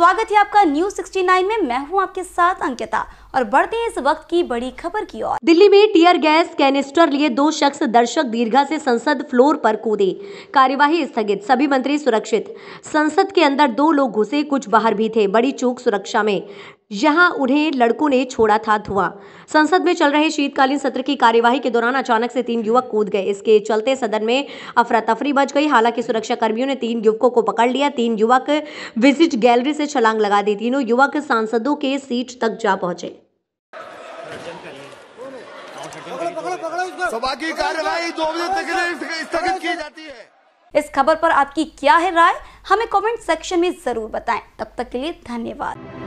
स्वागत है आपका न्यूज़ 69 में। मैं हूँ आपके साथ अंकिता और बढ़ते हैं इस वक्त की बड़ी खबर की ओर। दिल्ली में टीयर गैस कैनिस्टर लिए दो शख्स दर्शक दीर्घा से संसद फ्लोर पर कूदे। कार्यवाही स्थगित, सभी मंत्री सुरक्षित। संसद के अंदर दो लोग घुसे, कुछ बाहर भी थे। बड़ी चूक सुरक्षा में। यहाँ उन्हें लड़कों ने छोड़ा था धुआँ। संसद में चल रहे शीतकालीन सत्र की कार्यवाही के दौरान अचानक से तीन युवक कूद गए। इसके चलते सदन में अफरा तफरी बच गई। हालाँकि सुरक्षा कर्मियों ने तीन युवकों को पकड़ लिया। तीन युवक विज़िट गैलरी से छलांग लगा दी। तीनों युवक सांसदों के सीट तक जा पहुँचे। सभा की कार्यवाही दो बजे तक स्थगित की जाती है। इस खबर पर आपकी क्या है राय? हमें कमेंट सेक्शन में ज़रूर बताएँ। तब तक के लिए धन्यवाद।